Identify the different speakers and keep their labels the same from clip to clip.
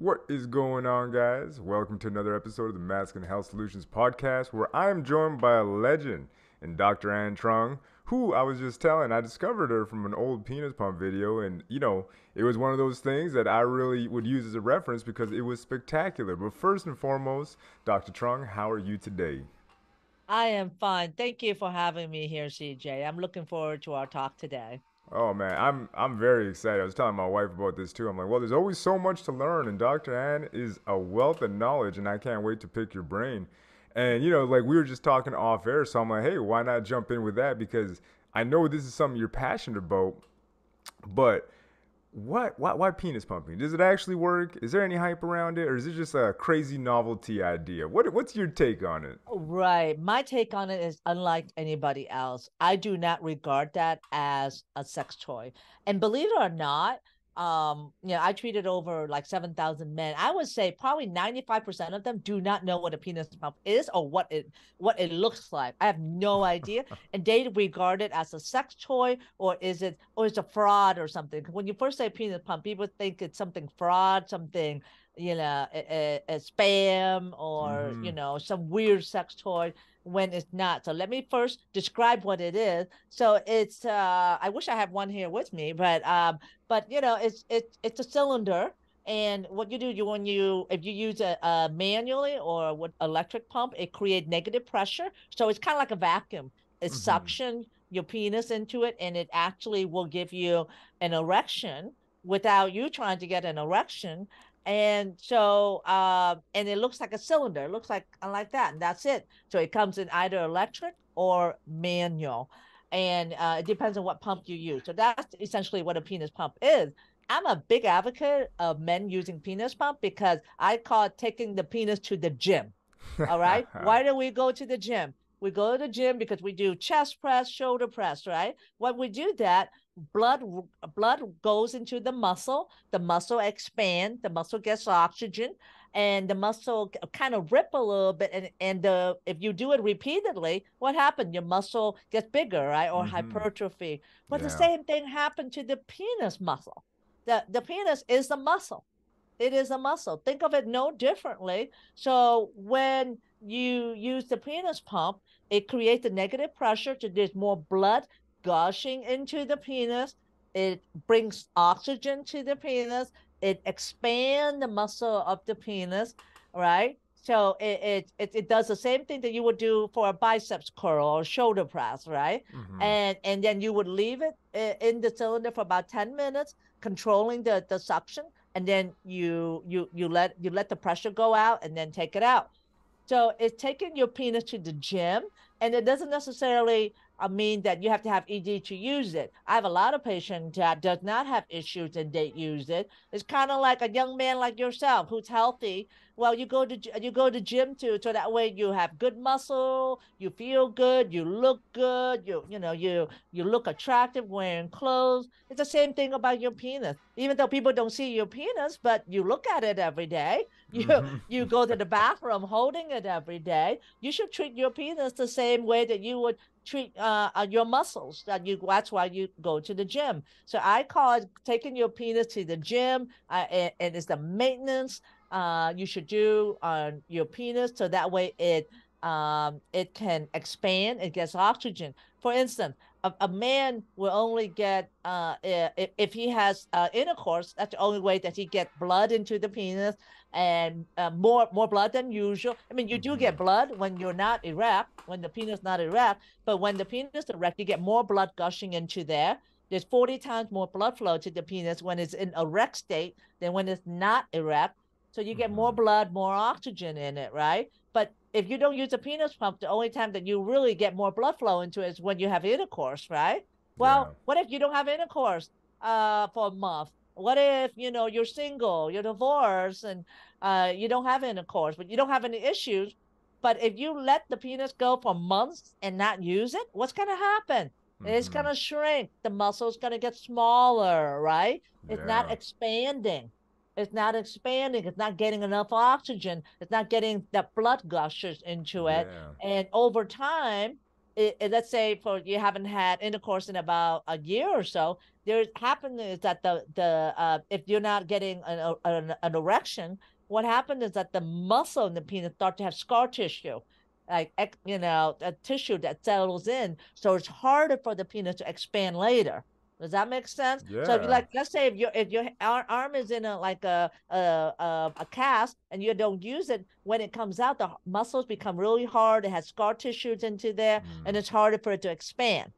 Speaker 1: What is going on, guys? Welcome to another episode of the Masculine Health Solutions podcast, where I am joined by a legend in Dr. Anne Truong, who I was just telling, I discovered her from an old penis pump video, and you know, it was one of those things that I really would use as a reference because it was spectacular. But first and foremost, Dr. Truong, how are you today?
Speaker 2: I am fine. Thank you for having me here, CJ. I'm looking forward to our talk today.
Speaker 1: Oh man, I'm I'm very excited. I was telling my wife about this too. I'm like, well, there's always so much to learn, and Dr. Anne is a wealth of knowledge, and I can't wait to pick your brain. And you know, like we were just talking off air, so I'm like, hey, why not jump in with that? Because I know this is something you're passionate about, but what why, why penis pumping? Does it actually work? Is there any hype around it or is it just a crazy novelty idea? What what's your take on it?
Speaker 2: Right. My take on it is unlike anybody else. I do not regard that as a sex toy. And believe it or not um you know i treated over like 7000 men. I would say probably 95% of them do not know what a penis pump is or what it what it looks like. I have no idea. And they regard it as a sex toy or is it or is it a fraud or something. When you first say penis pump people think it's something fraud something you know a, a, a spam or mm-hmm. you know some weird sex toy when it's not. So let me first describe what it is. So it's uh I wish I had one here with me, but um but you know it's it's it's a cylinder and what you do you when you if you use a, a manually or with electric pump it creates negative pressure so it's kind of like a vacuum it mm-hmm. suction your penis into it and it actually will give you an erection without you trying to get an erection and so uh, and it looks like a cylinder it looks like uh, like that and that's it. So it comes in either electric or manual and uh, it depends on what pump you use. So that's essentially what a penis pump is. I'm a big advocate of men using penis pump because i call it taking the penis to the gym all right? Why do we go to the gym? We go to the gym because we do chest press shoulder press right? When we do that blood blood goes into the muscle the muscle expands the muscle gets oxygen and the muscle kind of rip a little bit and and the if you do it repeatedly what happened? Your muscle gets bigger right or mm-hmm. hypertrophy. But yeah. the same thing happened to the penis muscle. The the penis is the muscle. It is a muscle. Think of it no differently. So when you use the penis pump it creates a negative pressure to there's more blood gushing into the penis. It brings oxygen to the penis. It expands the muscle of the penis, right? So it, it, it it does the same thing that you would do for a biceps curl or shoulder press, right? Mm-hmm. And and then you would leave it in the cylinder for about ten minutes, controlling the the suction, and then you you you let you let the pressure go out, and then take it out. So it's taking your penis to the gym, and it doesn't necessarily I mean that you have to have ED to use it. I have a lot of patients that does not have issues and they use it. It's kind of like a young man like yourself who's healthy. Well, you go to you go to gym too, so that way you have good muscle, you feel good, you look good, you you know you you look attractive wearing clothes. It's the same thing about your penis. Even though people don't see your penis, but you look at it every day. You mm-hmm. you go to the bathroom holding it every day. You should treat your penis the same way that you would treat uh, uh, your muscles that you that's why you go to the gym. So i call it taking your penis to the gym uh, and, and, it's the maintenance uh, you should do on your penis. So that way it um, it can expand it gets oxygen. For instance a, a man will only get uh, if, if he has uh, intercourse that's the only way that he get blood into the penis and uh, more more blood than usual. I mean, you do get mm-hmm. blood when you're not erect, when the penis not erect, but when the penis erect, you get more blood gushing into there. There's 40 times more blood flow to the penis when it's in erect state than when it's not erect. So you get more mm-hmm. blood, more oxygen in it, right? If you don't use a penis pump, the only time that you really get more blood flow into it is when you have intercourse, right? Well, yeah. what if you don't have intercourse uh, for a month? What if you know you're single, you're divorced, and uh, you don't have intercourse, but you don't have any issues? But if you let the penis go for months and not use it, what's going to happen? Mm-hmm. It's going to shrink. The muscle's going to get smaller, right? It's yeah. not expanding. It's not expanding. It's not getting enough oxygen. It's not getting that blood gushes into it. Yeah. And over time, it, it, let's say for you haven't had intercourse in about a year or so, there's happens is that the the uh, if you're not getting an, an, an erection, what happens is that the muscle in the penis start to have scar tissue, like you know, a tissue that settles in, so it's harder for the penis to expand later. Does that make sense?
Speaker 1: Yeah.
Speaker 2: So if you like, let's say if your if your arm is in a like a a, a a cast and you don't use it, when it comes out, the muscles become really hard. It has scar tissues into there, mm. and it's harder for it to expand.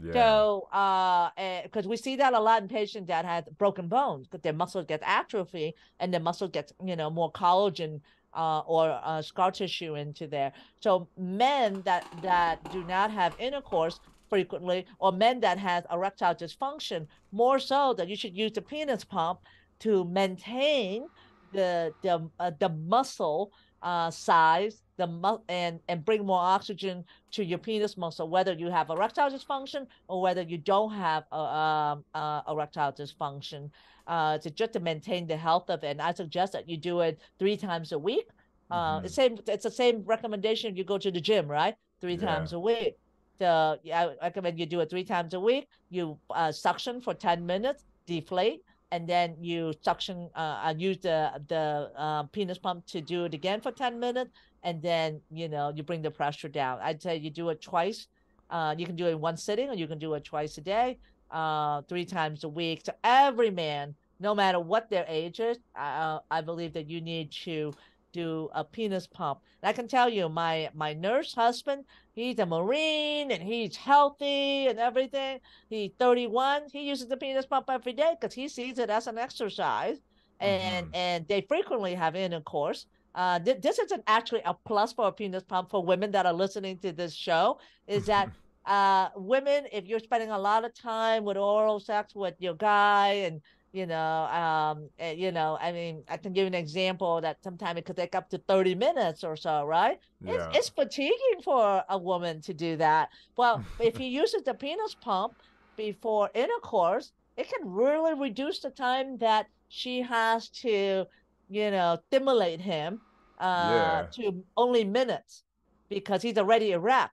Speaker 2: Yeah. So, uh, because eh, we see that a lot in patients that have broken bones, because their muscles get atrophy and the muscle gets, you know, more collagen uh, or uh, scar tissue into there. So men that that do not have intercourse frequently, or men that has erectile dysfunction, more so that you should use the penis pump to maintain the the uh, the muscle uh, size, the mu- and and bring more oxygen to your penis muscle, whether you have erectile dysfunction or whether you don't have a, um, uh, erectile dysfunction, uh, to just to maintain the health of it. And I suggest that you do it three times a week. Uh, mm-hmm. it's same. It's the same recommendation if you go to the gym, right? Three yeah. times a week. So I recommend you do it three times a week. You uh, suction for ten minutes, deflate, and then you suction uh, uh, use the the uh, penis pump to do it again for 10 minutes and then you know you bring the pressure down i'd say you do it twice uh, you can do it in one sitting or you can do it twice a day uh, three times a week so every man no matter what their age is uh, i believe that you need to do a penis pump. And I can tell you, my my nurse husband, he's a Marine and he's healthy and everything. He's 31. He uses the penis pump every day because he sees it as an exercise, and mm-hmm. and they frequently have intercourse. Uh, th- this isn't actually a plus for a penis pump for women that are listening to this show. Is that uh, women, if you're spending a lot of time with oral sex with your guy and you know um you know i mean i can give you an example that sometimes it could take up to 30 minutes or so right yeah. it's, it's fatiguing for a woman to do that well if he uses the penis pump before intercourse it can really reduce the time that she has to you know stimulate him uh yeah. to only minutes because he's already erect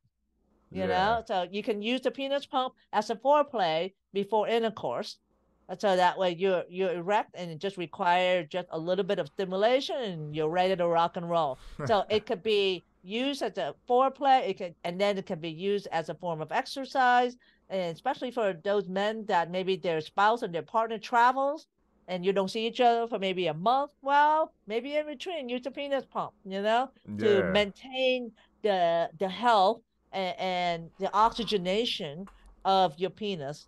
Speaker 2: you yeah. know so you can use the penis pump as a foreplay before intercourse so that way you're you're erect and it just requires just a little bit of stimulation and you're ready to rock and roll. so it could be used as a foreplay, it could and then it can be used as a form of exercise. And especially for those men that maybe their spouse and their partner travels and you don't see each other for maybe a month, well, maybe in between use a penis pump, you know, yeah. to maintain the the health and, and the oxygenation of your penis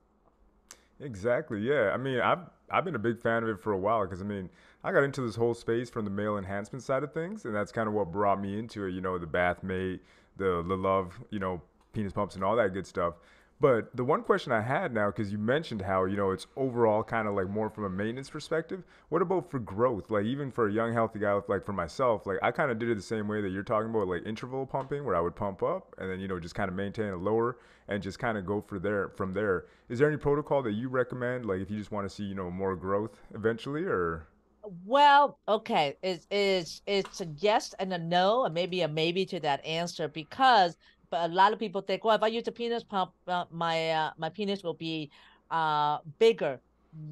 Speaker 1: Exactly. Yeah. I mean, I've I've been a big fan of it for a while because I mean, I got into this whole space from the male enhancement side of things, and that's kind of what brought me into it. You know, the Bathmate, the the love, you know, penis pumps and all that good stuff. But the one question I had now, because you mentioned how, you know, it's overall kind of like more from a maintenance perspective. What about for growth? Like, even for a young, healthy guy, like for myself, like I kind of did it the same way that you're talking about, like interval pumping, where I would pump up and then, you know, just kind of maintain a lower and just kind of go for there from there. Is there any protocol that you recommend? Like, if you just want to see, you know, more growth eventually or?
Speaker 2: Well, okay, it's it's it's a yes and a no, and maybe a maybe to that answer because but a lot of people think, well, if I use a penis pump, uh, my uh, my penis will be uh, bigger.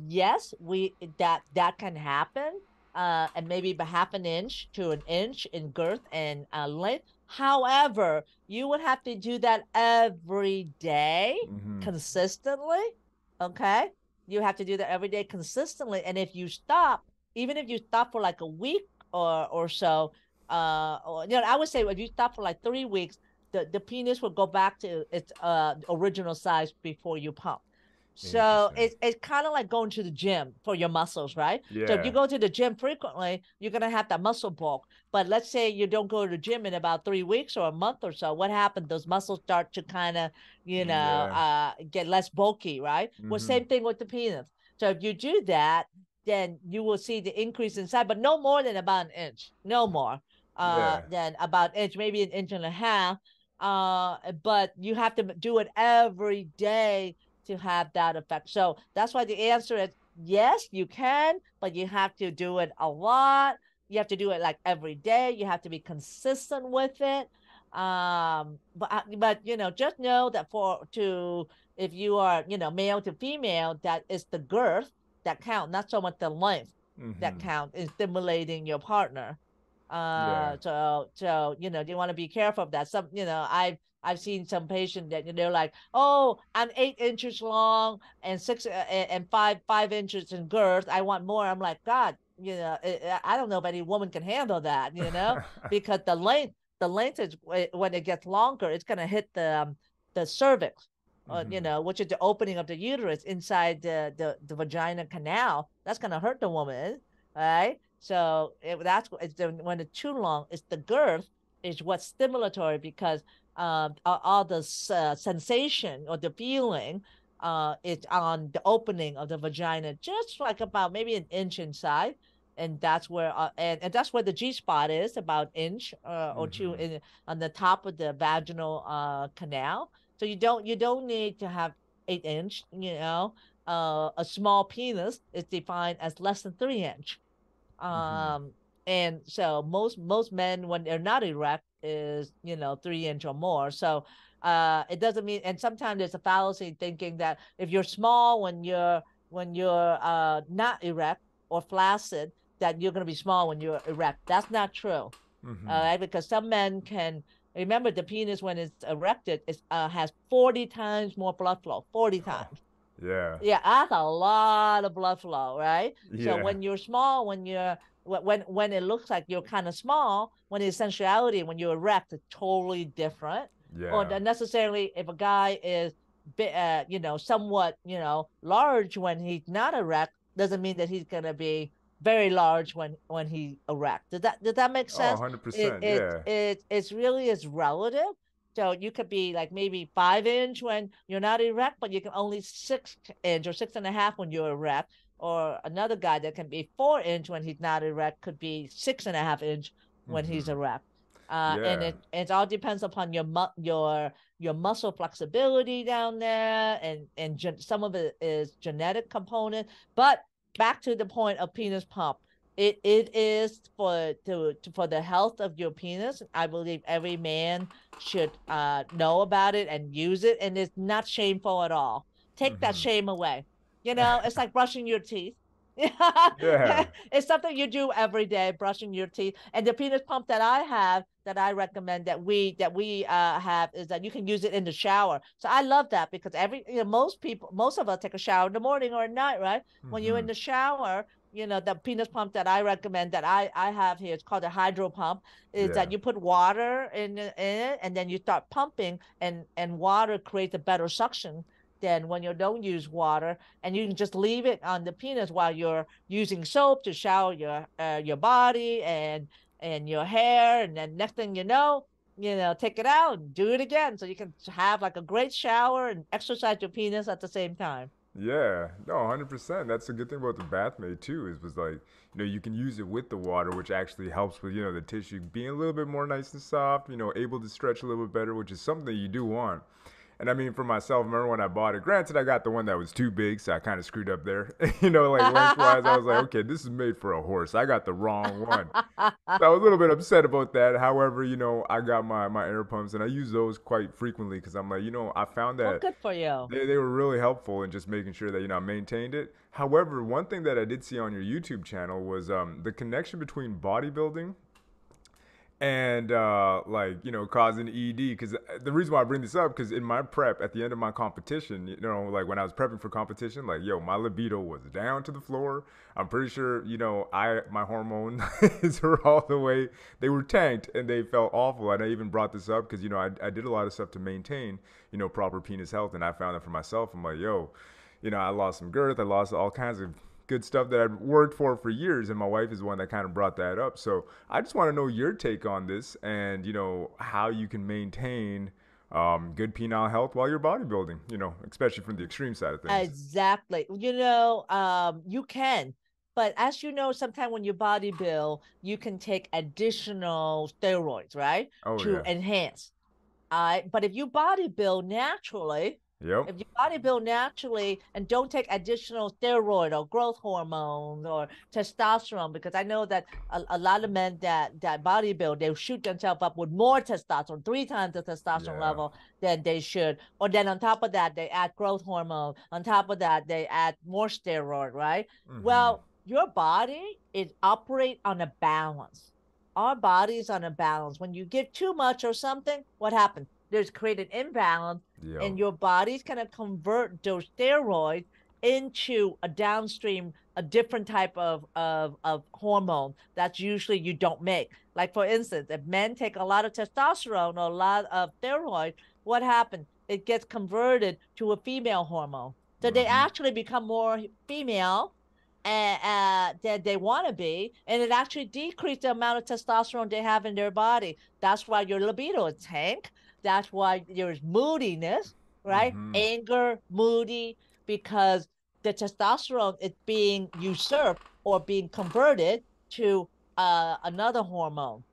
Speaker 2: Yes, we that that can happen, uh, and maybe by half an inch to an inch in girth and uh, length. However, you would have to do that every day, mm-hmm. consistently. Okay, you have to do that every day consistently, and if you stop, even if you stop for like a week or or so, uh, or, you know, I would say if you stop for like three weeks, the, the penis will go back to its uh, original size before you pump. So it's it's kind of like going to the gym for your muscles, right? Yeah. So if you go to the gym frequently, you're gonna have that muscle bulk. But let's say you don't go to the gym in about three weeks or a month or so. What happens? Those muscles start to kind of, you know, yeah. uh, get less bulky, right? Mm-hmm. Well, same thing with the penis. So if you do that, then you will see the increase in size, but no more than about an inch, no more uh, yeah. than about an inch, maybe an inch and a half uh, but you have to do it every day to have that effect. So that's why the answer is yes, you can, but you have to do it a lot. You have to do it like every day. You have to be consistent with it. Um, but but you know, just know that for to if you are you know male to female, that is the girth that count, not so much the length that
Speaker 1: Mhm.
Speaker 2: count in stimulating your partner. Uh,
Speaker 1: Yeah.
Speaker 2: so so you know you want to be careful of that. Some you know I've I've seen some patient that you know like oh I'm eight inches long and six uh, and five five inches in girth. I want more. I'm like God, you know I I- I don't know if any woman can handle that. You know because the length the length is when it gets longer, it's gonna hit the um, the cervix. Uh, you
Speaker 1: Mhm.
Speaker 2: know, which is the opening of the uterus inside the, the, the vagina canal. That's gonna hurt the woman, right? So it, that's the, when it's too long. It's the girth is what's stimulatory because um, all, all the uh, sensation or the feeling uh, is on the opening of the vagina, just like about maybe an inch inside, and that's where uh, and, and that's where the G spot is, about inch uh, or two
Speaker 1: Mhm.
Speaker 2: in on the top of the vaginal uh, canal. So you don't you don't need to have eight inch. You know, uh, a small penis is defined as less than three inch.
Speaker 1: Mhm.
Speaker 2: Um, and so most most men when they're not erect is you know three inch or more. So uh, it doesn't mean. And sometimes there's a fallacy thinking that if you're small when you're when you're uh, not erect or flaccid, that you're going to be small when you're erect. That's not true
Speaker 1: Mhm.
Speaker 2: right because some men can remember the penis when it's erected it uh, has 40 times more blood flow 40 times
Speaker 1: yeah.
Speaker 2: yeah that's a lot of blood flow right
Speaker 1: Yeah.
Speaker 2: so when you're small when you're when when it looks like you're kind of small when essentiality when you're erect it's totally different
Speaker 1: Yeah.
Speaker 2: or necessarily if a guy is uh, you know somewhat you know large when he's not erect doesn't mean that he's gonna be very large when when he erect does that does that make
Speaker 1: oh,
Speaker 2: sense
Speaker 1: 100%.
Speaker 2: it,
Speaker 1: yeah.
Speaker 2: it, it it's really is relative. So you could be like maybe five inch when you're not erect, but you can only six inch or six and a half when you're erect. Or another guy that can be four inch when he's not erect could be six and a half inch when he's
Speaker 1: Mhm.
Speaker 2: erect. Uh, and
Speaker 1: Yeah.
Speaker 2: it it all depends upon your mu- your your muscle flexibility down there, and and gen- some of it is genetic component. But back to the point of penis pump, it it is for to, to for the health of your penis. I believe every man should uh know about it and use it, and it's not shameful at all. Take that
Speaker 1: Mhm.
Speaker 2: shame away. You know, it's like brushing your teeth.
Speaker 1: Yeah.
Speaker 2: it's something you do every day, brushing your teeth. And the penis pump that I have, that I recommend that we that we uh, have, is that you can use it in the shower. So I love that because every you know most people, most of us take a shower in the morning or at night, right? When you're in
Speaker 1: Mhm.
Speaker 2: the shower, you know the penis pump that I recommend that I I have here, it's called a hydro pump. Is that you put water in, it- in it and then you start pumping, and and water creates a better suction than when you don't use water and you can just leave it on the penis while you're using soap to shower your uh, your body and and your hair and then next thing you know you know take it out and do it again so you can have like a great shower and exercise your penis at the same time
Speaker 1: Yeah, no, hundred percent. That's the good thing about the bathmate too. Is was like, you know, you can use it with the water, which actually helps with you know the tissue being a little bit more nice and soft. You know, able to stretch a little bit better, which is something you do want. And I mean, for myself, remember when I bought it? Granted, I got the one that was too big, so I kind of screwed up there. you know, like lengthwise, I was like, okay, this is made for a horse. I got the wrong one. So I was a little bit upset about that. However, you know, I got my my air pumps, and I use those quite frequently because I'm like, you know, I found
Speaker 2: well
Speaker 1: that
Speaker 2: good for you
Speaker 1: they, they were really helpful in just making sure that you know I maintained it. However, one thing that I did see on your YouTube channel was um, the connection between bodybuilding and uh, like you know causing ED. Because the reason why I bring this up because in my prep at the end of my competition, you know, like when I was prepping for competition, like yo, my libido was down to the floor. I'm pretty sure you know I my hormones were all the way they were tanked and they felt awful. And I even brought this up because you know I, I did a lot of stuff to maintain you know proper penis health, and I found that for myself. I'm like yo, you know I lost some girth, I lost all kinds of good stuff that I've worked for for years, and my wife is one that kind of brought that up. So I just want to know your take on this, and you know how you can maintain um, good penile health while you're bodybuilding. You know, especially from the extreme side of things.
Speaker 2: Exactly. You know, um, you can, but as you know, sometimes when you body build, you can take additional steroids, right?
Speaker 1: oh
Speaker 2: to
Speaker 1: yeah.
Speaker 2: enhance. Uh, but if you body build naturally,
Speaker 1: Yep.
Speaker 2: If you bodybuild naturally and don't take additional steroid or growth hormone or testosterone, because I know that a, a lot of men that that bodybuild, they shoot themselves up with more testosterone, three times the testosterone
Speaker 1: Yeah.
Speaker 2: level than they should. Or then on top of that, they add growth hormone. On top of that, they add more steroid, right?
Speaker 1: Mhm.
Speaker 2: Well, your body is operate on a balance. Our body is on a balance. When you give too much or something, what happens? There's created imbalance
Speaker 1: Yep.
Speaker 2: and your body's going to convert those steroids into a downstream a different type of, of of hormone that's usually you don't make like for instance if men take a lot of testosterone or a lot of steroids, what happens it gets converted to a female hormone so they
Speaker 1: Mhm.
Speaker 2: actually become more female and uh, that they want to be, and it actually decreases the amount of testosterone they have in their body. That's why your libido is tank. That's why there's moodiness, right?
Speaker 1: Mhm.
Speaker 2: Anger, moody, because the testosterone is being usurped or being converted to uh, another hormone.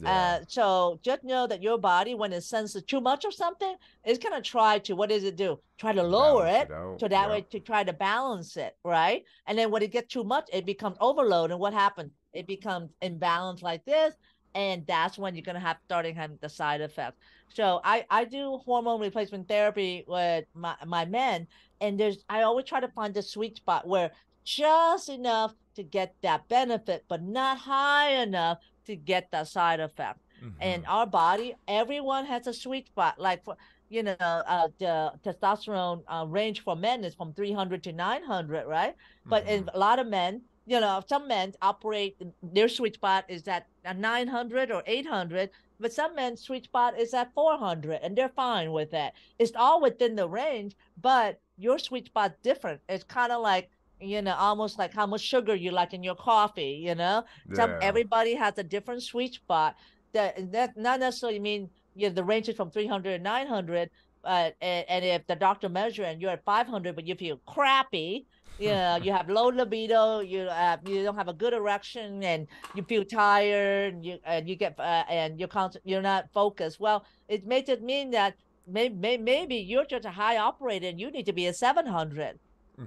Speaker 1: yeah.
Speaker 2: Uh, so just know that your body, when it senses too much of something, it's gonna try to what does it do? Try to lower
Speaker 1: Balance
Speaker 2: it,
Speaker 1: out.
Speaker 2: so that
Speaker 1: Yep.
Speaker 2: way to try to balance it, right? And then when it gets too much, it becomes overload. And what happens? It becomes imbalanced like this, and that's when you're gonna have starting having the side effects. So I I do hormone replacement therapy with my my men, and there's I always try to find the sweet spot where just enough to get that benefit, but not high enough to get that side effect. And
Speaker 1: Mhm.
Speaker 2: our body, everyone has a sweet spot. Like for you know, uh, the testosterone uh, range for men is from 300 to 900, right? But
Speaker 1: Mhm.
Speaker 2: in a lot of men, you know, some men operate their sweet spot is at 900 or 800, but some men's sweet spot is at 400, and they're fine with that. It's all within the range, but your sweet spot's different. It's kind of like you know, almost like how much sugar you like in your coffee. You know, some everybody has a different sweet spot. That that not necessarily mean you know, the range is from 300 to 900. But and, and if the doctor measure and you're at 500, but you feel crappy, you know, you have low libido, you have you don't have a good erection, and you feel tired, and you and you get uh, and you're constant, you're not focused. Well, it makes just mean that may, may, maybe you're just a high operator and you need to be a 700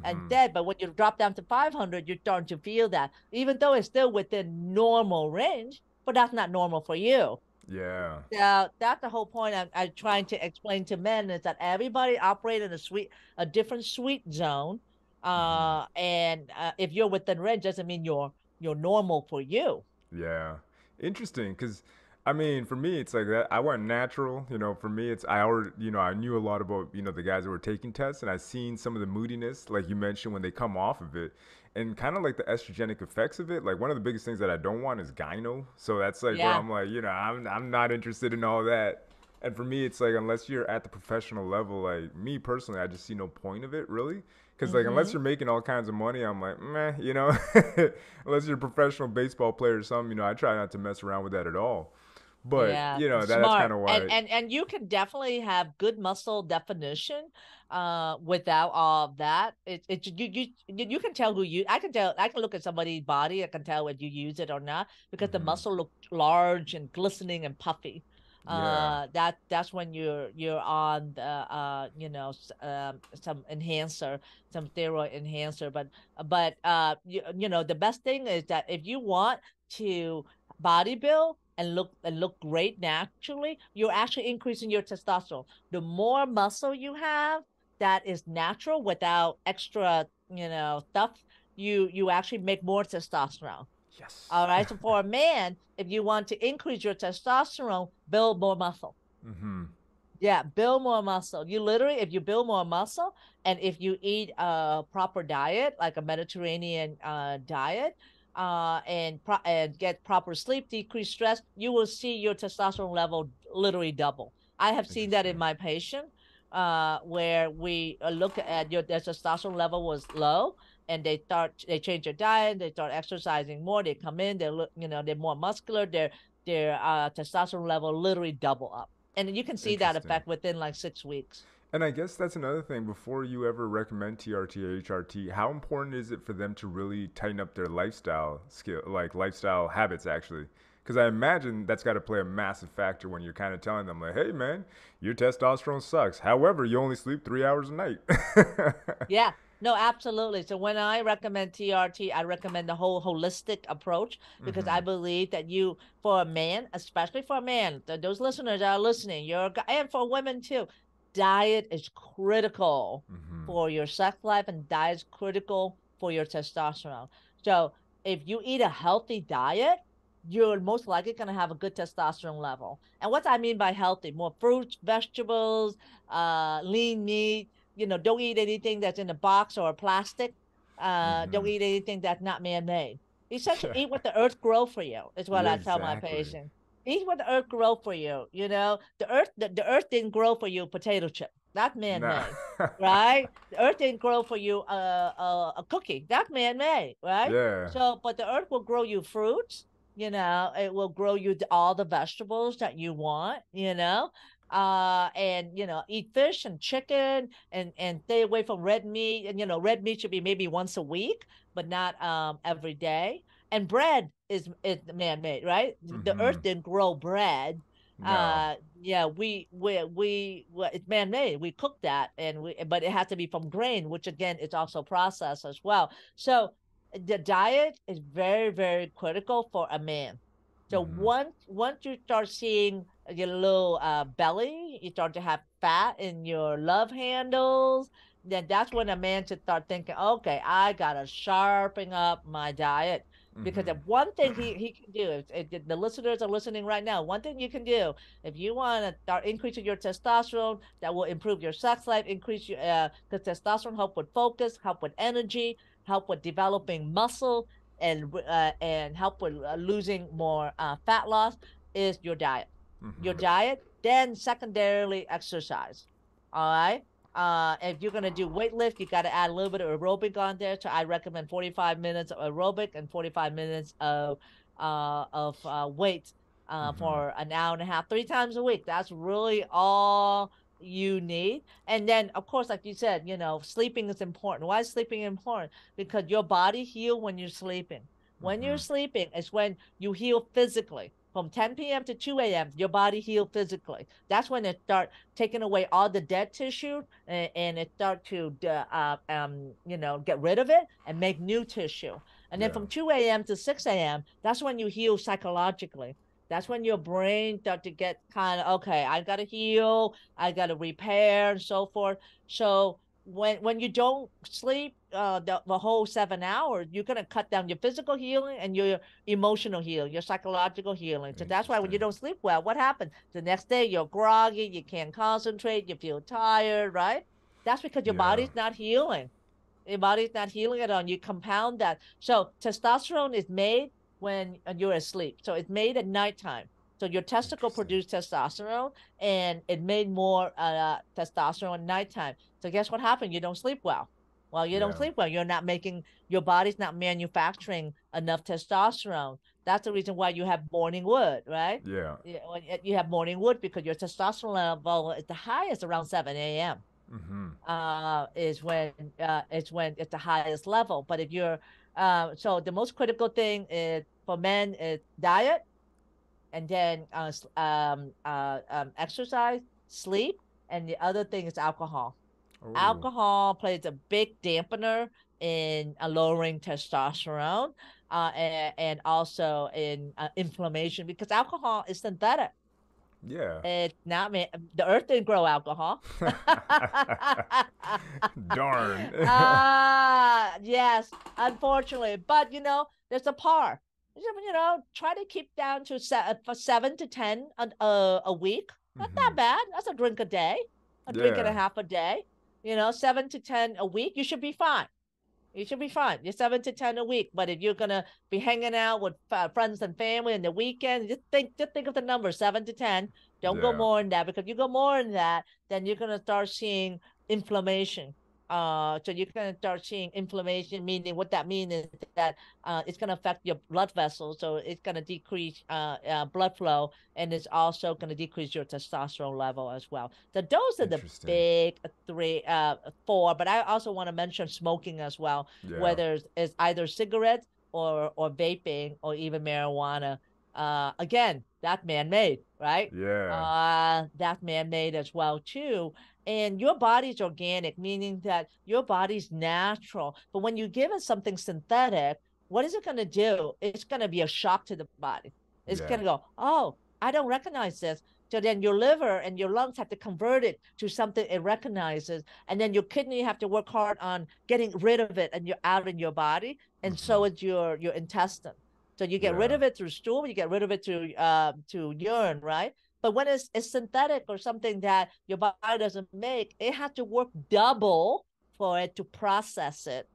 Speaker 2: and
Speaker 1: Mhm.
Speaker 2: dead. But when you drop down to 500, you're starting to feel that, even though it's still within normal range, but that's not normal for you.
Speaker 1: Yeah.
Speaker 2: So that's the whole point I'm, I'm trying to explain to men is that everybody operate in a sweet, a different sweet zone. Uh, and uh, if you're within range, doesn't mean you're you're normal for you.
Speaker 1: Yeah. Interesting, because I mean, for me, it's like that. I went natural. You know, for me, it's I already, you know, I knew a lot about you know the guys that were taking tests, and I seen some of the moodiness, like you mentioned, when they come off of it, and kind of like the estrogenic effects of it. Like one of the biggest things that I don't want is gyno. So that's like where I'm like, you know, I'm I'm not interested in all that. And for me, it's like unless you're at the professional level, like me personally, I just see no point of it really. Because like unless
Speaker 2: Mhm.
Speaker 1: you're making all kinds of money, I'm like, meh, you know. unless you're a professional baseball player or something, you know, I try not to mess around with that at all. But
Speaker 2: Yeah,
Speaker 1: you know, that, that's kind of why.
Speaker 2: And and and you can definitely have good muscle definition uh without all of that. It it you you you can tell who you I can tell I can look at somebody's body, I can tell if you use it or not because the
Speaker 1: Mhm.
Speaker 2: muscle look large and glistening and puffy.
Speaker 1: Yeah.
Speaker 2: Uh that that's when you're you're on the uh you know um some enhancer, some steroid enhancer, but but uh you, you know the best thing is that if you want to body build and look and look great naturally, you're actually increasing your testosterone. The more muscle you have that is natural without extra, you know, stuff, you you actually make more testosterone.
Speaker 1: Yes.
Speaker 2: All right. So for a man, if you want to increase your testosterone, build more muscle.
Speaker 1: mm-hmm.
Speaker 2: Yeah, build more muscle. You literally, if you build more muscle and if you eat a proper diet, like a Mediterranean uh, diet, uh, and pro- and get proper sleep, decrease stress, you will see your testosterone level literally double. I have seen that in my patient, uh, where we uh, look at your their testosterone level was low, and they start they change their diet, they start exercising more, they come in, they look, you know, they're more muscular, their their uh, testosterone level literally double up and you can see that effect within like six weeks.
Speaker 1: And I guess that's another thing. Before you ever recommend TRT or HRT, how important is it for them to really tighten up their lifestyle skill, like lifestyle habits, actually? Because I imagine that's got to play a massive factor when you're kind of telling them, like, hey, man, your testosterone sucks. However, you only sleep three hours a night.
Speaker 2: yeah. No, absolutely. So when I recommend TRT, I recommend the whole holistic approach because mm-hmm. I believe that you, for a man, especially for a man, those listeners that are listening, you're and for women too, diet is critical mm-hmm. for your sex life, and diet is critical for your testosterone. So if you eat a healthy diet, you're most likely going to have a good testosterone level. And what I mean by healthy, more fruits, vegetables, uh, lean meat. You know, don't eat anything that's in a box or a plastic. Uh, mm-hmm. Don't eat anything that's not man-made. Essentially, eat what the earth grow for you. Is what yeah, I tell exactly. my patients. Eat what the earth grow for you. You know, the earth the, the earth didn't grow for you potato chip. That's man-made, no. right? The earth didn't grow for you uh, uh, a cookie. That's man-made, right?
Speaker 1: Yeah.
Speaker 2: So, but the earth will grow you fruits you know it will grow you all the vegetables that you want you know uh and you know eat fish and chicken and and stay away from red meat and you know red meat should be maybe once a week but not um every day and bread is is man-made right mm-hmm. the earth mm-hmm. didn't grow bread no. uh yeah we we we well, it's man-made we cook that and we but it has to be from grain which again is also processed as well so the diet is very very critical for a man so mm-hmm. once once you start seeing your little uh, belly you start to have fat in your love handles then that's when a man should start thinking okay i gotta sharpen up my diet because mm-hmm. if one thing he, he can do if, if, the listeners are listening right now one thing you can do if you want to start increasing your testosterone that will improve your sex life increase your uh because testosterone help with focus help with energy help with developing muscle, and uh, and help with uh, losing more uh, fat loss is your diet. Mm-hmm. Your diet, then secondarily exercise. All right. Uh, if you're gonna do weightlift, you got to add a little bit of aerobic on there. So I recommend 45 minutes of aerobic and 45 minutes of uh, of uh, weight uh, mm-hmm. for an hour and a half, three times a week. That's really all you need. And then, of course, like you said, you know, sleeping is important. Why is sleeping important? Because your body heal when you're sleeping. When mm-hmm. you're sleeping is when you heal physically. From 10 p.m. to 2 a.m., your body heal physically. That's when it start taking away all the dead tissue and, and it start to, uh, um, you know, get rid of it and make new tissue. And then yeah. from 2 a.m. to 6 a.m., that's when you heal psychologically. That's when your brain start to get kind of okay. I gotta heal. I gotta repair and so forth. So when when you don't sleep uh, the, the whole seven hours, you're gonna cut down your physical healing and your emotional healing, your psychological healing. So that's why when you don't sleep well, what happens? The next day you're groggy, you can't concentrate, you feel tired, right? That's because your yeah. body's not healing. Your body's not healing at all. You compound that. So testosterone is made when you're asleep. So it's made at nighttime. So your testicle produce testosterone, and it made more uh, testosterone at nighttime. So guess what happened? You don't sleep well. Well, you yeah. don't sleep well. You're not making your body's not manufacturing enough testosterone. That's the reason why you have morning wood, right?
Speaker 1: Yeah.
Speaker 2: You have morning wood because your testosterone level is the highest around 7 a.m.
Speaker 1: Mm-hmm.
Speaker 2: Uh, is when uh, it's when it's the highest level. But if you're uh, so the most critical thing is for men is diet, and then uh, um, uh, um, exercise, sleep, and the other thing is alcohol. Ooh. Alcohol plays a big dampener in uh, lowering testosterone uh, and, and, also in uh, inflammation because alcohol is synthetic.
Speaker 1: Yeah.
Speaker 2: It's not me. The earth didn't grow alcohol.
Speaker 1: Darn.
Speaker 2: Ah, uh, yes, unfortunately. But, you know, there's a par. You know, try to keep down to se- for seven to 10 a, a, a week. Not mm-hmm. that bad. That's a drink a day, a yeah. drink and a half a day. You know, seven to 10 a week, you should be fine. You should be fine. You're seven to ten a week. But if you're gonna be hanging out with uh, friends and family in the weekend, just think just think of the number seven to ten. Don't yeah. go more than that because you go more than that, then you're gonna start seeing inflammation uh, so you're going to start seeing inflammation, meaning what that means is that uh, it's going to affect your blood vessels. So it's going to decrease uh, uh, blood flow and it's also going to decrease your testosterone level as well. So those are the big three, uh, four. But I also want to mention smoking as well, yeah. whether it's either cigarettes or, or vaping or even marijuana. uh, again, that man-made, right?
Speaker 1: Yeah.
Speaker 2: Uh, that man-made as well too. And your body's organic, meaning that your body's natural. But when you give it something synthetic, what is it going to do? It's going to be a shock to the body. It's
Speaker 1: Yeah.
Speaker 2: going to go, oh, I don't recognize this. So then your liver and your lungs have to convert it to something it recognizes. And then your kidney have to work hard on getting rid of it and you're out in your body. And so is your your intestine. So you get rid of it through stool, you get rid of it through uh, to urine, right? But when it's, it's synthetic or something that your body doesn't make, it has to work double for it to process it.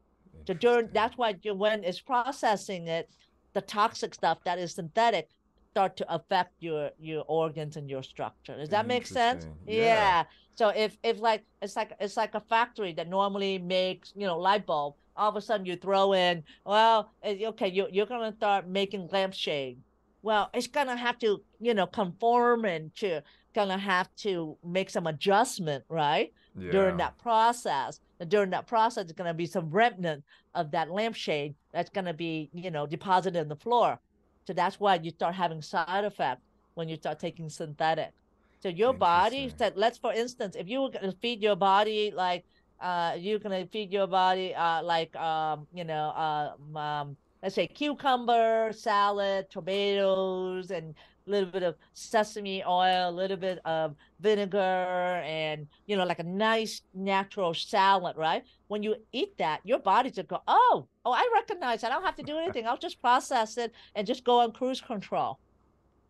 Speaker 2: So during that's why you, when it's processing it, the toxic stuff that is synthetic start to affect your your organs and your structure. Does that make sense?
Speaker 1: Interesting. Yeah.
Speaker 2: So if if like it's like it's like a factory that normally makes you know light bulb, all of a sudden you throw in well eh, okay you you're gonna start making lampshade. Well, it's gonna have to you know conform and to gonna have to make some adjustment, right?
Speaker 1: Yeah.
Speaker 2: during that process. And during that process, there's going to be some remnant of that lampshade that's going to be, you know, deposited in the floor. So that's why you start having side effects when you start taking synthetic. So your body said, let's for instance, if you were going to feed your body like, uh, you're going to feed your body uh, like, um, you know, uh, um, let's say cucumber salad, tomatoes, and a little bit of sesame oil, a little bit of vinegar, and you know, like a nice natural salad, right? When you eat that, your body just go, oh, oh, I recognize. I don't have to do anything. I'll just process it and just go on cruise control.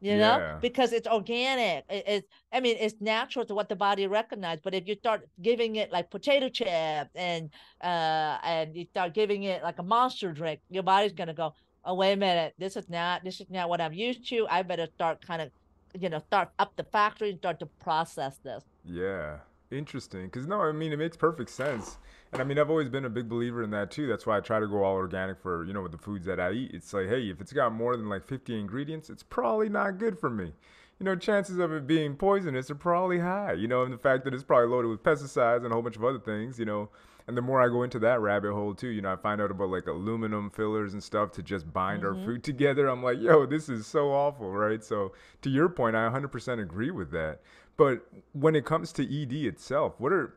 Speaker 2: You know, because it's organic. It, it's, I mean, it's natural to what the body recognizes. But if you start giving it like potato chips and uh and you start giving it like a monster drink, your body's gonna go, oh wait a minute, this is not this is not what I'm used to. I better start kind of, you know, start up the factory and start to process this.
Speaker 1: Yeah, interesting. Because no, I mean it makes perfect sense, and I mean I've always been a big believer in that too. That's why I try to go all organic for you know with the foods that I eat. It's like, hey, if it's got more than like 50 ingredients, it's probably not good for me. You know, chances of it being poisonous are probably high. You know, and the fact that it's probably loaded with pesticides and a whole bunch of other things. You know, and the more I go into that rabbit hole too, you know, I find out about like aluminum fillers and stuff to just bind our
Speaker 2: hmm
Speaker 1: food together. I'm like, yo, this is so awful, right? So to your point, I 100% agree with that. But when it comes to ED itself, what are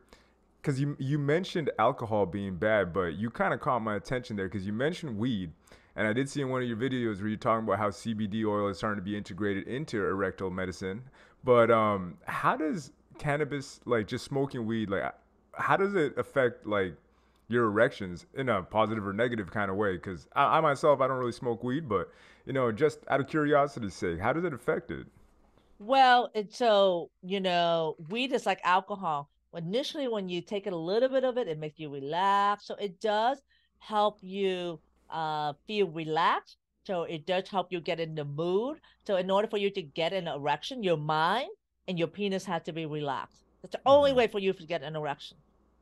Speaker 1: because you you mentioned alcohol being bad, but you kind of caught my attention there because you mentioned weed, and I did see in one of your videos where you're talking about how CBD oil is starting to be integrated into erectile medicine. But um, how does cannabis, like just smoking weed, like how does it affect like your erections in a positive or negative kind of way? Because I, I myself, I don't really smoke weed, but you know, just out of curiosity's sake, how does it affect it?
Speaker 2: Well, and so, you know, weed is like alcohol. Initially, when you take a little bit of it, it makes you relax. So it does help you uh, feel relaxed. So it does help you get in the mood. So in order for you to get an erection, your mind and your penis have to be relaxed. That's the only
Speaker 1: hmm
Speaker 2: way for you to get an erection.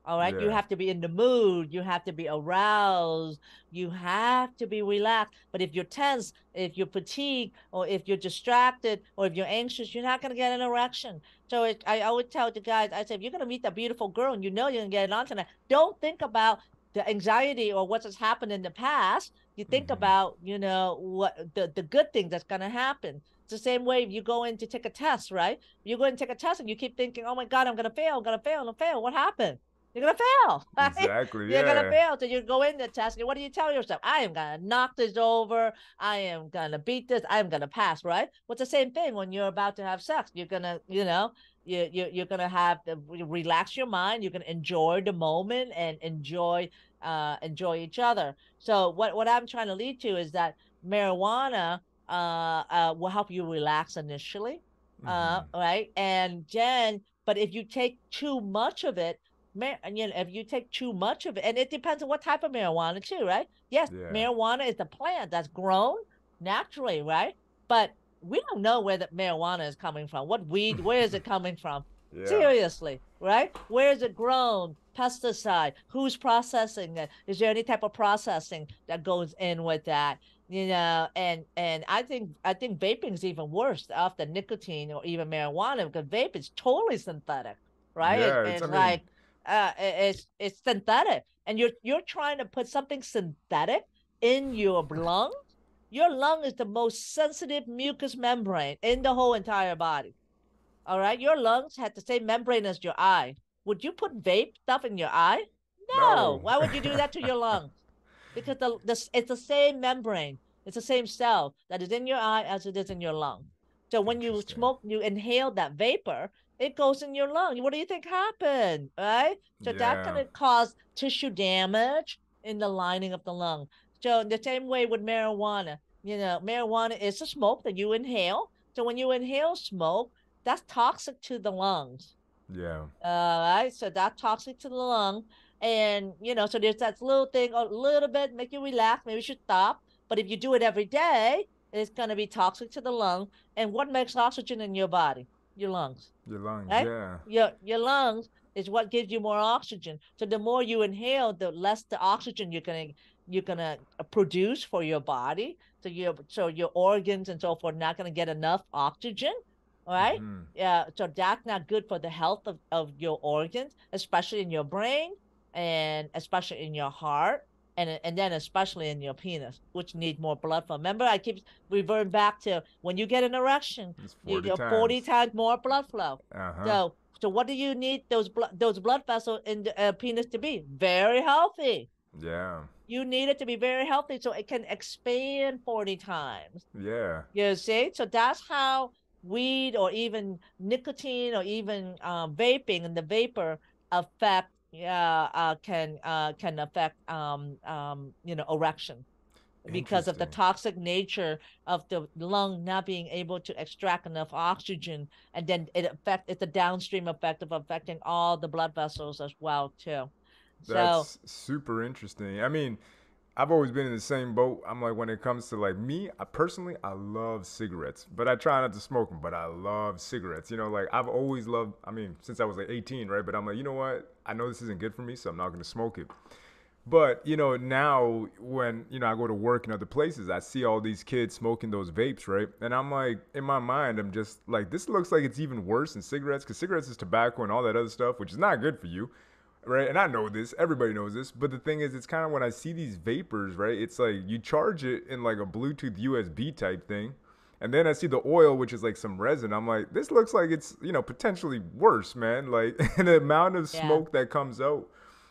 Speaker 2: All right. You have to be in the mood. You have to be aroused. You have to be relaxed. But if you're tense, if you're fatigued, or if you're distracted, or if you're anxious, you're not going to get an erection. So it, I always tell the guys, I say, if you're going to meet that beautiful girl and you know you're going to get it on tonight, don't think about the anxiety or what has happened in the past. You think
Speaker 1: hmm
Speaker 2: about, you know, what the, the good thing that's going to happen. It's the same way if you go in to take a test, right? You go in and take a test and you keep thinking, oh my God, I'm going to fail, I'm going to fail, I'm going to fail. What happened? You're going to fail, right?
Speaker 1: Exactly.
Speaker 2: You're gonna fail. So you go in the test. And what do you tell yourself? I am gonna knock this over. I am gonna beat this. I am gonna pass. Right? What's the same thing when you're about to have sex? You're gonna, you know, you you you're gonna have to relax your mind. You can enjoy the moment and enjoy uh enjoy each other. So what what I'm trying to lead to is that marijuana uh uh will help you relax initially uh
Speaker 1: hmm
Speaker 2: right and then but if you take too much of it and, you know if you take too much of it and it depends on what type of marijuana too right yes
Speaker 1: Yeah.
Speaker 2: marijuana is the plant that's grown naturally right but we don't know where the marijuana is coming from what weed where is it coming from
Speaker 1: Yeah.
Speaker 2: Seriously, right? Where is it grown? Pesticide. Who's processing it? Is there any type of processing that goes in with that? You know, and and I think I think vaping is even worse off the nicotine or even marijuana because vape is totally synthetic, right? It's,
Speaker 1: Yeah. It's. I mean.
Speaker 2: like uh, it's it's synthetic, and you're you're trying to put something synthetic in your lungs Your lung is the most sensitive mucous membrane in the whole entire body. All right. Your lungs have the same membrane as your eye. Would you put vape stuff in your eye? No.
Speaker 1: No.
Speaker 2: Why would you do that to your lungs? Because the, the it's the same membrane. It's the same cell that is in your eye as it is in your lung. So when you smoke, you inhale that vapor, it goes in your lung. What do you think happened? Right? So that
Speaker 1: Yeah.
Speaker 2: can cause tissue damage in the lining of the lung. So the same way with marijuana, you know, marijuana is a smoke that you inhale. So when you inhale smoke, that's toxic to the lungs.
Speaker 1: Yeah.
Speaker 2: All right, so that's toxic to the lung, and you know, so there's that little thing, a little bit make you relax. Maybe you should stop. But if you do it every day, it's gonna be toxic to the lung. And what makes oxygen in your body? Your lungs.
Speaker 1: Your lungs.
Speaker 2: Right?
Speaker 1: Yeah.
Speaker 2: Your your lungs is what gives you more oxygen. So the more you inhale, the less the oxygen you're gonna you're gonna uh, produce for your body. So your so your organs and so forth not gonna get enough oxygen. All right
Speaker 1: Mhm.
Speaker 2: yeah so that's not good for the health of, of your organs especially in your brain and especially in your heart and and then especially in your penis which need more blood flow remember i keep reverting back to when you get an erection
Speaker 1: It's
Speaker 2: you
Speaker 1: 40
Speaker 2: get
Speaker 1: times.
Speaker 2: 40 times more blood flow
Speaker 1: Uh-huh.
Speaker 2: so so what do you need those blood those blood vessels in the uh, penis to be very healthy
Speaker 1: yeah.
Speaker 2: you need it to be very healthy so it can expand 40 times
Speaker 1: Yeah.
Speaker 2: you see, so that's how weed or even nicotine or even um, vaping and the vapor affect uh, uh, can uh, can affect um, um, you know erection because of the toxic nature of the lung not being able to extract enough oxygen, and then it affect it's a downstream effect of affecting all the blood vessels as well too. So
Speaker 1: That's super interesting. I mean, I've always been in the same boat. I'm like, when it comes to like me, I personally, I love cigarettes, but I try not to smoke them. But I love cigarettes. You know, like I've always loved. I mean, since I was like 18, right? But I'm like, you know what? I know this isn't good for me, so I'm not going to smoke it. But you know, now when you know I go to work in other places, I see all these kids smoking those vapes, right? And I'm like, in my mind, I'm just like, this looks like it's even worse than cigarettes because cigarettes is tobacco and all that other stuff, which is not good for you, right? And I know this, everybody knows this. But the thing is, it's kind of when I see these vapors, right? It's like you charge it in like a Bluetooth USB type thing. And then I see the oil, which is like some resin. I'm like, this looks like it's, you know, potentially worse, man. Like, the amount of
Speaker 2: Yeah.
Speaker 1: smoke that comes out.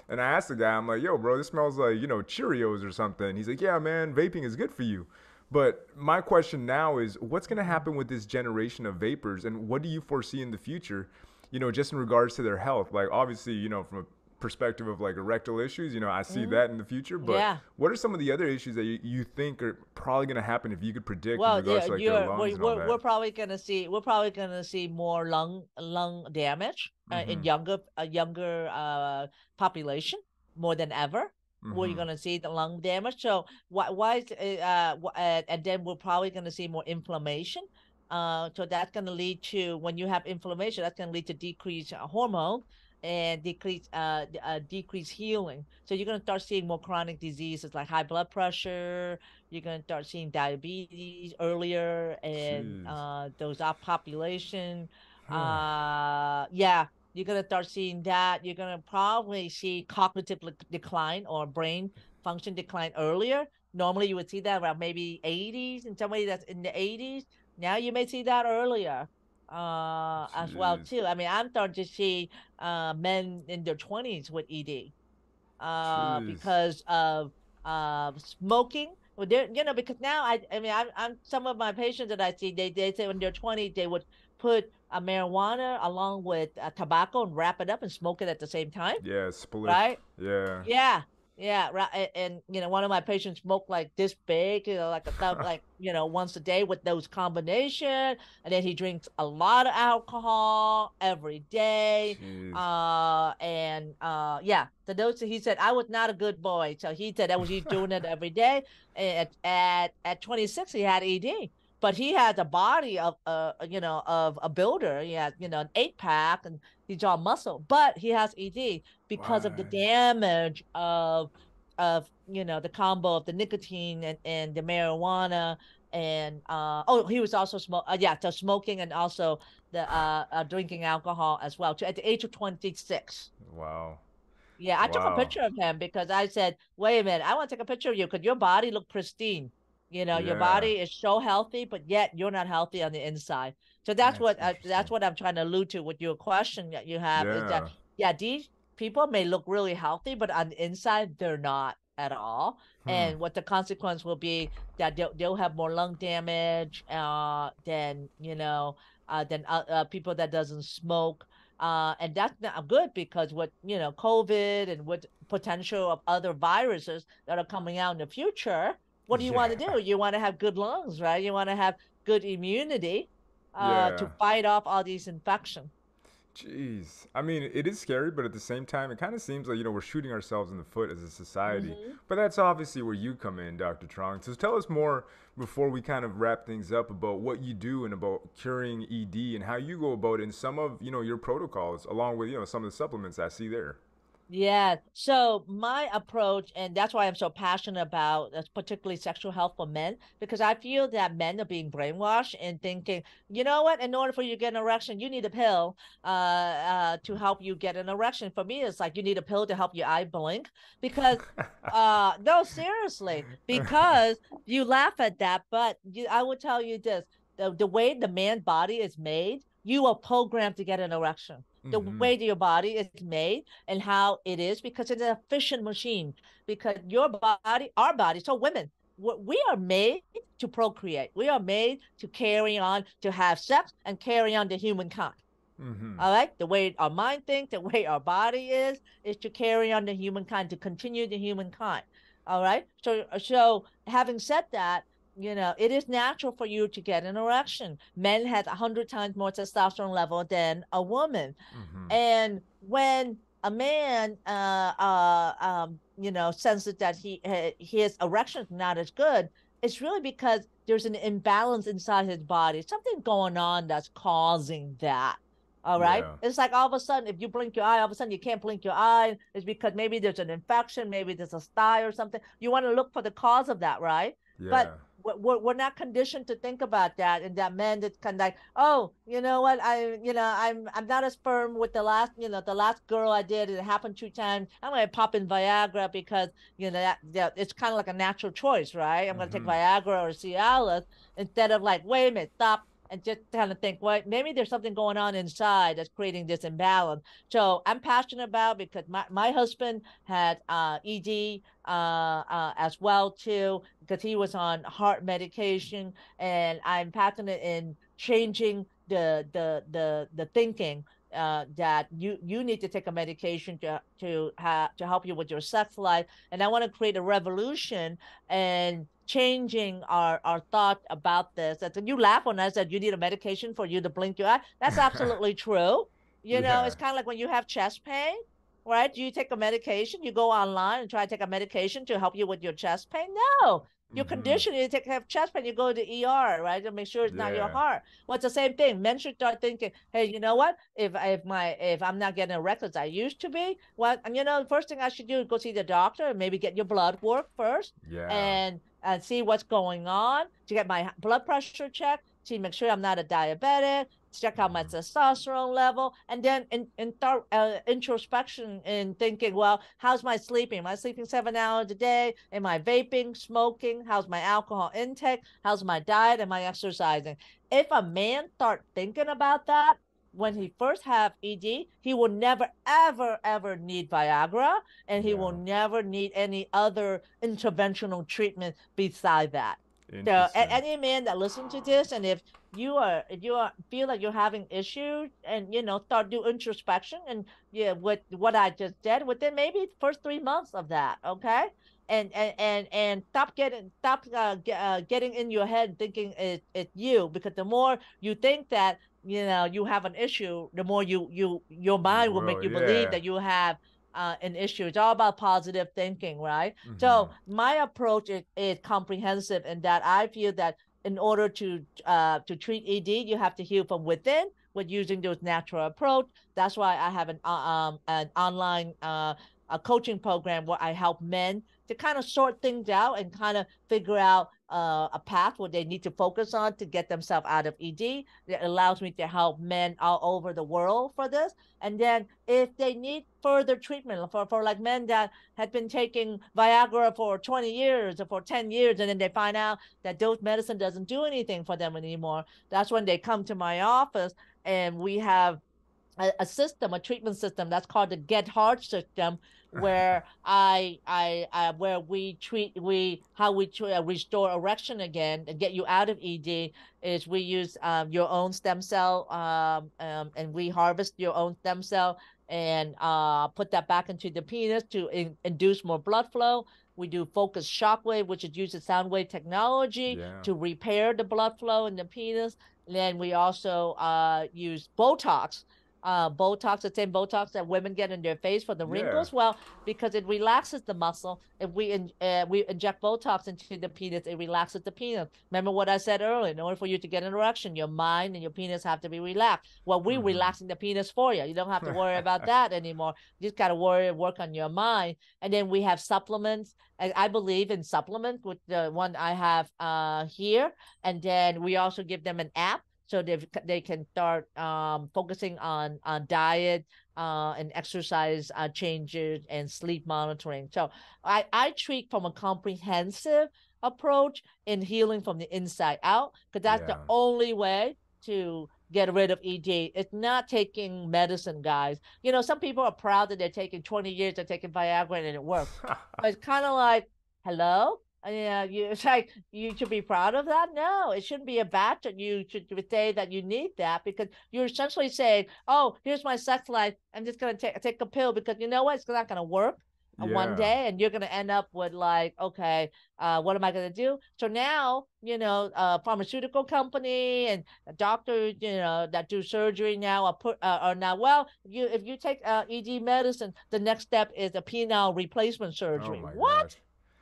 Speaker 1: And I asked the guy, I'm like, yo, bro, this smells like, you know, Cheerios or something. He's like, yeah, man, vaping is good for you. But my question now is, what's going to happen with this generation of vapors and what do you foresee in the future, you know, just in regards to their health? Like, obviously, you know, from a perspective of like erectile issues, you know, I see that in the future. But
Speaker 2: Mm-hmm. Yeah.
Speaker 1: what are some of the other issues that you, you think are probably going to happen if you could predict
Speaker 2: well, yeah,
Speaker 1: to like
Speaker 2: you're,
Speaker 1: lungs
Speaker 2: we're, we're, probably gonna see we're probably gonna see more lung lung damage uh, in
Speaker 1: Mhm.
Speaker 2: younger a younger uh population more than ever. We're
Speaker 1: Mhm.
Speaker 2: gonna see the lung damage. So why why is it, uh uh, and then we're probably gonna see more inflammation. Uh, so that's gonna lead to when you have inflammation, that's gonna lead to decreased uh, hormone and decrease uh, uh decreased healing. So you're gonna start seeing more chronic diseases like high blood pressure. You're gonna start seeing diabetes earlier, and uh, those our population. Uh, yeah, you're gonna start seeing that. You're gonna probably see cognitive decline or brain function decline earlier. Normally, you would see that around maybe 80s, and somebody that's in the 80s. Now you may see that earlier, uh, as well too. I mean, I'm starting to see uh, men in their 20s with ED, uh,
Speaker 1: Jeez.
Speaker 2: because of uh, smoking. Well, they're, you know, because now I, I mean, I'm, I'm some of my patients that I see, they, they say when they're 20, they would put a marijuana along with a tobacco and wrap it up and smoke it at the same time,
Speaker 1: Yeah, split.
Speaker 2: right?
Speaker 1: Yeah.
Speaker 2: Yeah, yeah, right. And, and you know, one of my patients smoked like this big, you know, like a thou- like you know, once a day with those combination, and then he drinks a lot of alcohol every day.
Speaker 1: Jeez.
Speaker 2: Uh, and uh, yeah, so those he said I was not a good boy, so he said that was he doing it every day. At at at 26, he had ED, but he has a body of uh, you know, of a builder. He has you know an eight pack, and he's all muscle, but he has ED because of the damage of of you know the combo of the nicotine and, and the marijuana and uh oh he was also smoke uh, yeah so smoking and also the uh, uh drinking alcohol as well to at the age of 26
Speaker 1: Wow.
Speaker 2: yeah i took a picture of him because i said wait a minute i want to take a picture of you because your body looked pristine You know, your body is so healthy, but yet you're not healthy on the inside. So that's,
Speaker 1: That's
Speaker 2: what uh, that's what I'm trying to allude to with your question that you have is that
Speaker 1: Yeah.
Speaker 2: yeah, these people may look really healthy, but on the inside they're not at all.
Speaker 1: Hmm.
Speaker 2: And what the consequence will be that they'll, they'll have more lung damage uh, than you know uh, than uh, uh, people that doesn't smoke. Uh, and that's not good because what you know, COVID and what potential of other viruses that are coming out in the future. What do you want to do? You want to have good lungs, right? You want to have good immunity uh, to fight off all these infections.
Speaker 1: Jeez. I mean, it is scary, but at the same time, it kind of seems like, you know, we're shooting ourselves in the foot as a society.
Speaker 2: Mhm.
Speaker 1: But that's obviously where you come in, Dr. Truong. So tell us more before we kind of wrap things up about what you do and about curing ED and how you go about it and some of, you know, your protocols along with, you know, some of the supplements I see there.
Speaker 2: Yeah. So my approach, and that's why I'm so passionate about uh, particularly sexual health for men, because I feel that men are being brainwashed and thinking, you know what, in order for you to get an erection, you need a pill uh, uh, to help you get an erection. For me, it's like you need a pill to help your eye blink because uh no seriously because you laugh at that but you, i will tell you this the, the way the man body is made you are programmed to get an erection the
Speaker 1: Mhm.
Speaker 2: way that your body is made and how it is because it's an efficient machine because your body our body so women we are made to procreate we are made to carry on to have sex and carry on the humankind
Speaker 1: Mhm.
Speaker 2: all right. The way our mind thinks, the way our body is, is to carry on the humankind, to continue the humankind. All right. So, so having said that, you know, it is natural for you to get an erection. Men have a hundred times more testosterone level than a woman.
Speaker 1: Mhm.
Speaker 2: And when a man, uh, uh, um, you know, senses that he uh, his erection is not as good, it's really because there's an imbalance inside his body, something going on that's causing that. All right.
Speaker 1: Yeah.
Speaker 2: It's like all of a sudden, if you blink your eye, all of a sudden you can't blink your eye. It's because maybe there's an infection, maybe there's a sty or something. You want to look for the cause of that, right?
Speaker 1: Yeah.
Speaker 2: But we're- we're, not conditioned to think about that and that men that kind of like oh you know what i you know i'm i'm not as firm with the last you know the last girl i did it happened two times i'm to pop in viagra because you know that, that it's kind of like a natural choice right i'm going to
Speaker 1: Mhm.
Speaker 2: take viagra or cialis instead of like wait a minute stop and just kind of think well maybe there's something going on inside that's creating this imbalance. So i'm passionate about because my, my husband had uh ed uh, uh as well too because he was on heart medication and i'm passionate in changing the the the the thinking uh, that you you need to take a medication to to have to help you with your sex life and i want to create a revolution and changing our our thought about this. That you laugh when i said you need a medication for you to blink your eye. That's absolutely true. You know it's kind of like when you have chest pain right? Do you take a medication? You go online and try to take a medication to help you with your chest pain? No your
Speaker 1: Mhm.
Speaker 2: condition you take have chest pain you go to er right to make sure it's not your heart well it's the same thing men should start thinking hey you know what if if my if i'm not getting as i used to be well and you know the first thing i should do is go see the doctor and maybe get your blood work first
Speaker 1: Yeah.
Speaker 2: and and see what's going on to get my blood pressure checked to make sure I'm not a diabetic, check out my testosterone level, and then in, in start uh, introspection and thinking, well, how's my sleeping? Am I sleeping seven hours a day? Am I vaping, smoking? How's my alcohol intake? How's my diet? Am I exercising? If a man start thinking about that, when he first have ED, he will never, ever, ever need Viagra, and he will never need any other interventional treatment beside that. So, any man that listen to this, and if you are, if you are feel like you're having issues, and you know, start do introspection, and yeah, with what I just did, within maybe first three months of that, okay, and and and and stop getting, stop uh, get, uh, getting in your head thinking it it's you, because the more you think that you know you have an issue, the more you you your mind will make you believe that you have uh, an issue. It's all about positive thinking, right?
Speaker 1: Mhm.
Speaker 2: So my approach is, is comprehensive in that I feel that in order to uh, to treat ED, you have to heal from within with using those natural approach. That's why I have an uh, um an online uh a coaching program where I help men to kind of sort things out and kind of figure out uh, a path where they need to focus on to get themselves out of ED. It allows me to help men all over the world for this. And then if they need further treatment for, for like men that had been taking Viagra for 20 years or for 10 years, and then they find out that dose medicine doesn't do anything for them anymore, that's when they come to my office and we have a, a system, a treatment system that's called the Get Hard system, where I, I, I, where we treat, we, how we uh, restore erection again and get you out of ED is we use um, your own stem cell, um, um, and we harvest your own stem cell and uh, put that back into the penis to in, induce more blood flow. We do focused shockwave, which is uses sound wave technology
Speaker 1: Yeah.
Speaker 2: to repair the blood flow in the penis. And then we also uh, use Botox, uh, Botox, the same Botox that women get in their face for the
Speaker 1: Yeah.
Speaker 2: wrinkles. Well, because it relaxes the muscle. If we in, uh, we inject Botox into the penis, it relaxes the penis. Remember what I said earlier? In order for you to get an erection, your mind and your penis have to be relaxed. Well, we're
Speaker 1: Mhm.
Speaker 2: relaxing the penis for you. You don't have to worry about that anymore. You just got to worry work on your mind. And then we have supplements. And I believe in supplements with the one I have uh, here. And then we also give them an app so they they can start um, focusing on on diet uh, and exercise uh, changes and sleep monitoring. So I I treat from a comprehensive approach in healing from the inside out because that's the only way to get rid of ED. It's not taking medicine, guys. You know, some people are proud that they're taking 20 years, they're taking Viagra and it works. But it's kind of like, hello? Yeah, you it's like you should be proud of that. No, it shouldn't be a bad thing. You should say that you need that because you're essentially saying, "Oh, here's my sex life. I'm just gonna take take a pill because you know what? It's not gonna work uh, one day, and you're gonna end up with like, okay, uh, what am I gonna do? So now, you know, a pharmaceutical company and a doctor, you know, that do surgery now are put uh, are now well. You if you take uh, ED medicine, the next step is a penile replacement
Speaker 1: Oh
Speaker 2: surgery.
Speaker 1: my
Speaker 2: what?
Speaker 1: gosh.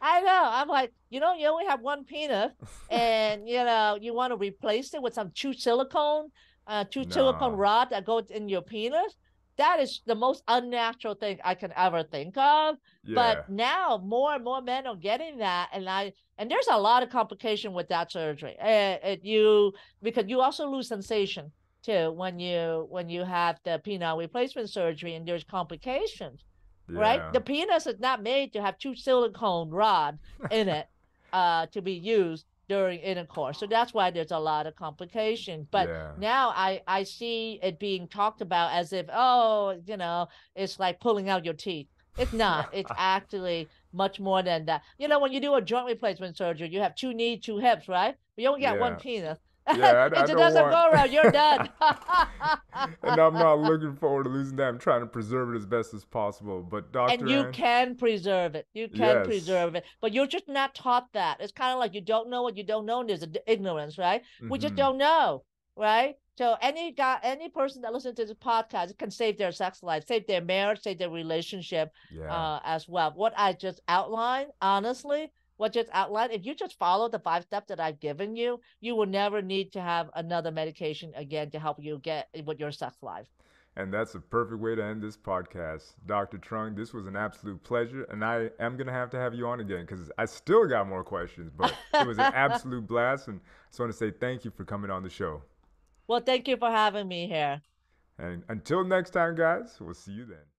Speaker 2: I know. I'm like, you know, you only have one penis, and you know, you want to replace it with some two silicone, uh, two silicone rod that goes in your penis. That is the most unnatural thing I can ever think of.
Speaker 1: Yeah.
Speaker 2: But now more and more men are getting that, and I and there's a lot of complication with that surgery. Uh, it, you because you also lose sensation too when you when you have the penile replacement surgery, and there's complications right? The penis is not made to have two silicone rod in it uh, to be used during intercourse. So that's why there's a lot of complications. But
Speaker 1: Yeah.
Speaker 2: now I, I see it being talked about as if, oh, you know, it's like pulling out your teeth. It's not. it's actually much more than that. You know, when you do a joint replacement surgery, you have two knees, two hips, right? But you only got one
Speaker 1: Yeah.
Speaker 2: penis.
Speaker 1: Yeah, I- I
Speaker 2: it
Speaker 1: don't
Speaker 2: doesn't
Speaker 1: want-
Speaker 2: go around, you're done.
Speaker 1: and I'm not looking forward to losing that. I'm trying to preserve it as best as possible. But Dr.
Speaker 2: and you
Speaker 1: Ann-
Speaker 2: can preserve it. You can
Speaker 1: Yes.
Speaker 2: preserve it, but you're just not taught that. It's kind of like you don't know what you don't know. And there's ignorance, right? We just
Speaker 1: Mhm.
Speaker 2: don't know, right? So any guy, any person that listens to this podcast can save their sex life, save their marriage, save their relationship
Speaker 1: Yeah.
Speaker 2: uh, as well. What I just outlined, honestly, what just outlined, if you just follow the five steps that I've given you, you will never need to have another medication again to help you get with your sex life.
Speaker 1: And that's a perfect way to end this podcast. Dr. Truong, this was an absolute pleasure. And I am going to have to have you on again because I still got more questions. But it was an absolute blast. And I just want to say thank you for coming on the show.
Speaker 2: Well, thank you for having me here.
Speaker 1: And until next time, guys, we'll see you then.